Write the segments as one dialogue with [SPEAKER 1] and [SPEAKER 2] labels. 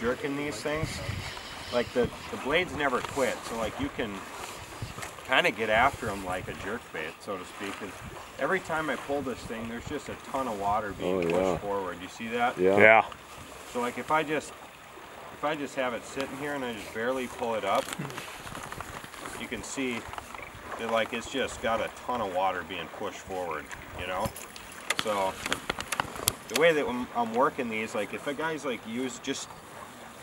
[SPEAKER 1] jerking these things, like the, the blades never quit. So like you can kind of get after them like a jerk bait, so to speak. 'cause every time I pull this thing, there's just a ton of water being
[SPEAKER 2] Oh,
[SPEAKER 1] pushed
[SPEAKER 2] yeah.
[SPEAKER 1] forward. You see that?
[SPEAKER 2] Yeah.
[SPEAKER 3] Yeah.
[SPEAKER 1] So like if I just if I just have it sitting here and I just barely pull it up, you can see that like it's just got a ton of water being pushed forward, you know? So the way that I'm, I'm working these, like if a guy's like use just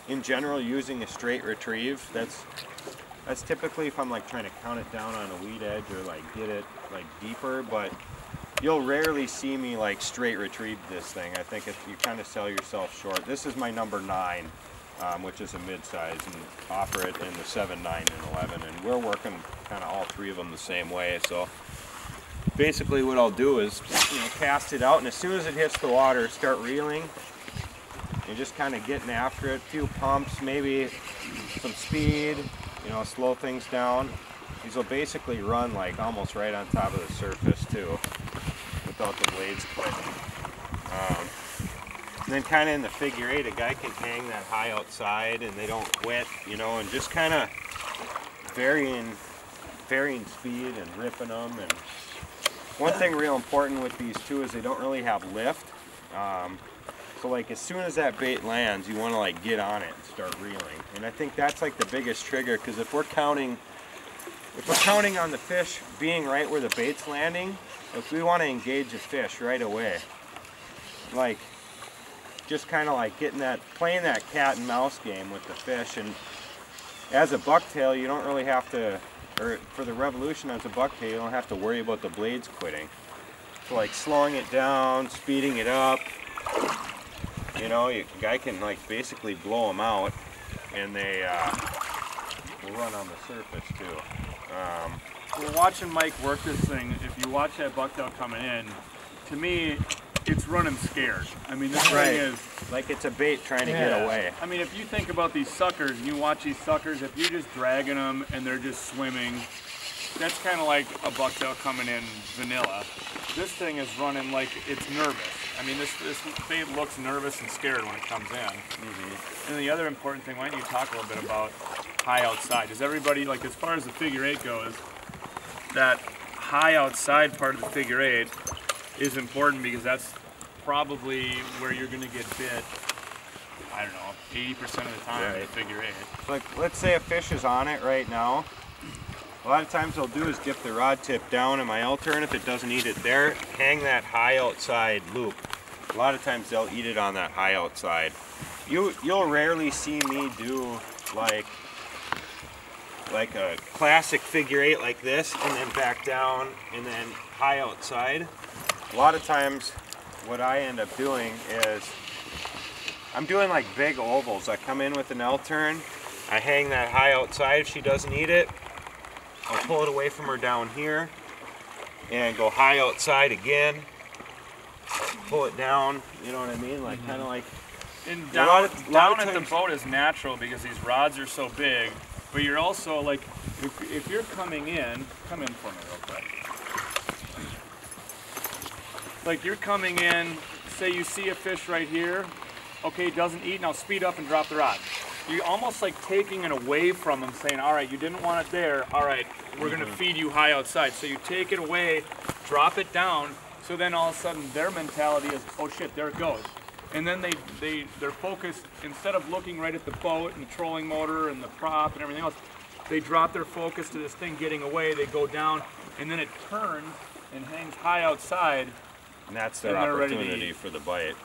[SPEAKER 1] in general using a straight retrieve, that's that's typically if I'm like trying to count it down on a weed edge or like get it like deeper, but you'll rarely see me like straight retrieve this thing. I think if you kind of sell yourself short. This is my number nine, um, which is a mid-size, and offer it in the seven, nine, and eleven. And we're working kind of all three of them the same way. So basically, what I'll do is you know cast it out, and as soon as it hits the water, start reeling. Just kind of getting after it. A few pumps, maybe some speed. You know, slow things down. These will basically run like almost right on top of the surface too without the blades quitting. Um, and then kind of in the figure eight, a guy can hang that high outside and they don't quit, you know, and just kind of varying, varying speed and ripping them. And one thing real important with these too is they don't really have lift. Um, so like as soon as that bait lands, you want to like get on it and start reeling. And I think that's like the biggest trigger because if we're counting, if we're counting on the fish being right where the bait's landing, if we want to engage a fish right away, like just kind of like getting that, playing that cat and mouse game with the fish. And as a bucktail, you don't really have to, or for the revolution as a bucktail, you don't have to worry about the blades quitting. So like slowing it down, speeding it up, you know, you guy can like basically blow them out, and they uh, will run on the surface too. Um,
[SPEAKER 3] Well, watching Mike work this thing, if you watch that bucktail coming in, to me, it's running scared. I mean, this
[SPEAKER 1] Right.
[SPEAKER 3] thing is.
[SPEAKER 1] like it's a bait trying to get away.
[SPEAKER 3] I mean, if you think about these suckers and you watch these suckers, if you're just dragging them and they're just swimming, that's kind of like a bucktail coming in vanilla. This thing is running like it's nervous. I mean, this this bait looks nervous and scared when it comes in. Mm-hmm. And the other important thing, why don't you talk a little bit about high outside? Does everybody like as far as the figure eight goes, that high outside part of the figure eight is important because that's probably where you're going to get bit. I don't know, 80% of the time
[SPEAKER 1] Right.
[SPEAKER 3] the figure eight.
[SPEAKER 1] Like, let's say a fish is on it right now. A lot of times they'll do is dip the rod tip down in my L turn. If it doesn't eat it there, hang that high outside loop. A lot of times they'll eat it on that high outside. You you'll rarely see me do like like a classic figure eight like this and then back down and then high outside. A lot of times what I end up doing is I'm doing like big ovals. I come in with an L turn, I hang that high outside if she doesn't eat it. I'll pull it away from her down here and go high outside again. Pull it down, you know what I mean? Like kind of like
[SPEAKER 3] And down,
[SPEAKER 1] of-
[SPEAKER 3] down at the boat is natural because these rods are so big, but you're also like, if, if you're coming in, come in for me real quick. Like you're coming in, say you see a fish right here, okay, it doesn't eat, now speed up and drop the rod. You're almost like taking it away from them, saying, all right, you didn't want it there, all right, we're gonna mm-hmm. feed you high outside. So you take it away, drop it down, so then all of a sudden their mentality is, oh shit, there it goes. And then they, they, they're focused, instead of looking right at the boat and the trolling motor and the prop and everything else, they drop their focus to this thing getting away, they go down, and then it turns and hangs high outside.
[SPEAKER 1] and that's their
[SPEAKER 3] And to
[SPEAKER 1] opportunity for the bite.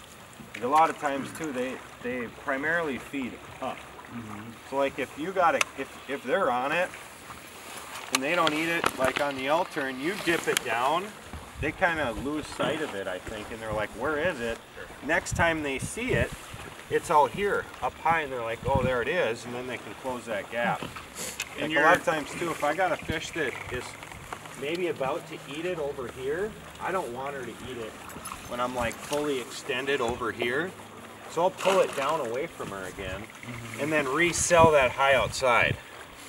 [SPEAKER 1] And a lot of times too, they they primarily feed up. Mm-hmm. So like if you got it, if if they're on it and they don't eat it, like on the L turn, you dip it down, they kind of lose sight of it, I think, and they're like, where is it? Next time they see it, it's all here, up high, and they're like, oh, there it is, and then they can close that gap.
[SPEAKER 3] And
[SPEAKER 1] Like a lot of times too, if I got a fish that is maybe about to eat it over here, I don't want her to eat it when I'm like fully extended over here. So I'll pull it down away from her again mm-hmm. and then resell that high outside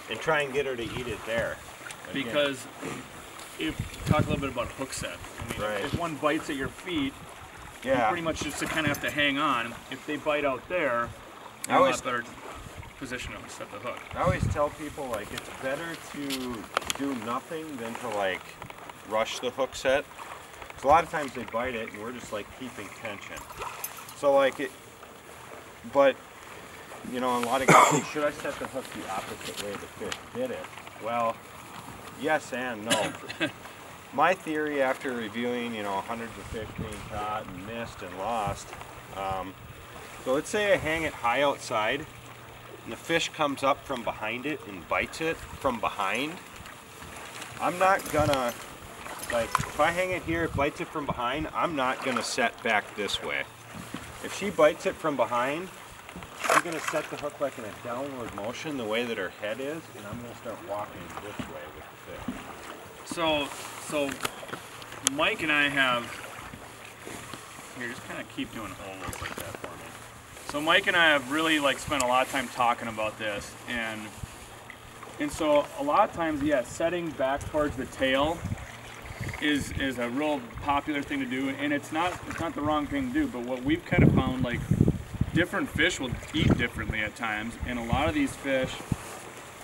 [SPEAKER 1] and try and get her to eat it there. Again.
[SPEAKER 3] Because if, talk a little bit about hook set. I mean,
[SPEAKER 1] Right.
[SPEAKER 3] if one bites at your feet, you
[SPEAKER 1] yeah,
[SPEAKER 3] pretty much just to kind of have to hang on. If they bite out there,
[SPEAKER 1] I
[SPEAKER 3] You're in a
[SPEAKER 1] always-
[SPEAKER 3] lot better position to set the hook.
[SPEAKER 1] I always tell people like it's better to do nothing than to like rush the hook set. 'Cause a lot of times they bite it and we're just like keeping tension. So like it, but you know, a lot of guys say, should I set the hook the opposite way the fish did it? Well, yes and no. My theory after reviewing, you know, hundreds of fish being caught and missed and lost, um, so let's say I hang it high outside and the fish comes up from behind it and bites it from behind, I'm not gonna, like, if I hang it here, it bites it from behind, I'm not gonna set back this way. If she bites it from behind, I'm gonna set the hook like in a downward motion, the way that her head is, and I'm gonna start walking this way with the fish.
[SPEAKER 3] So, so Mike and I have. Here, just kind of keep doing ovals like that for me. So Mike and I have really like spent a lot of time talking about this, and and so a lot of times, yeah, setting back towards the tail is is a real popular thing to do, and it's not it's not the wrong thing to do. But what we've kind of found, like different fish will eat differently at times, and a lot of these fish,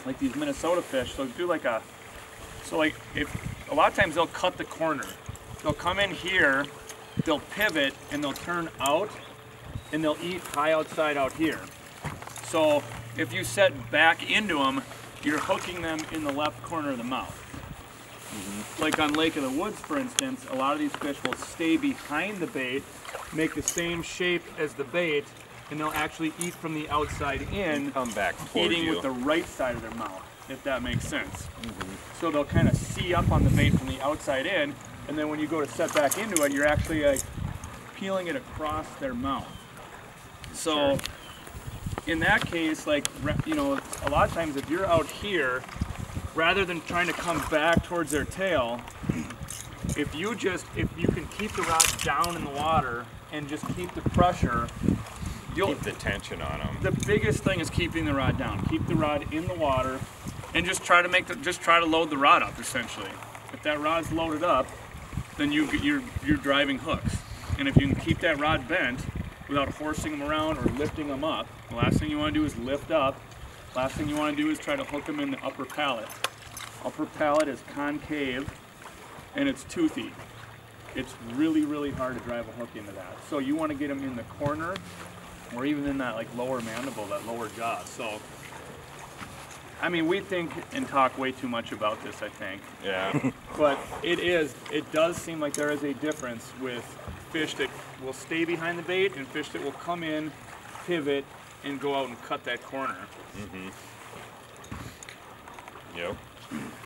[SPEAKER 3] like these Minnesota fish, they'll do like a so like if a lot of times they'll cut the corner. They'll come in here, they'll pivot and they'll turn out and they'll eat high outside out here. So if you set back into them, you're hooking them in the left corner of the mouth. Mm-hmm. Like on Lake of the Woods, for instance, a lot of these fish will stay behind the bait, make the same shape as the bait, and they'll actually eat from the outside in
[SPEAKER 1] Come back
[SPEAKER 3] eating
[SPEAKER 1] you.
[SPEAKER 3] with the right side of their mouth, if that makes sense. Mm-hmm. So they'll kind of see up on the bait from the outside in, and then when you go to set back into it, you're actually like peeling it across their mouth. So in that case, like you know, a lot of times if you're out here, rather than trying to come back towards their tail, if you just if you can keep the rod down in the water and just keep the pressure, you'll
[SPEAKER 1] Keep the tension on them.
[SPEAKER 3] the biggest thing is keeping the rod down. Keep the rod in the water, and just try to make the just try to load the rod up. Essentially, if that rod's loaded up, then you you're you're driving hooks. And if you can keep that rod bent without horsing them around or lifting them up, the last thing you want to do is lift up. Last thing you want to do is try to hook them in the upper palate. Upper palate is concave, and it's toothy. It's really really hard to drive a hook into that. So you want to get them in the corner or even in that like lower mandible, that lower jaw. So, I mean, we think and talk way too much about this, I think,
[SPEAKER 1] Yeah.
[SPEAKER 3] but it is, it does seem like there is a difference with fish that will stay behind the bait and fish that will come in, pivot, and go out and cut that corner. Mm-hmm.
[SPEAKER 1] yep.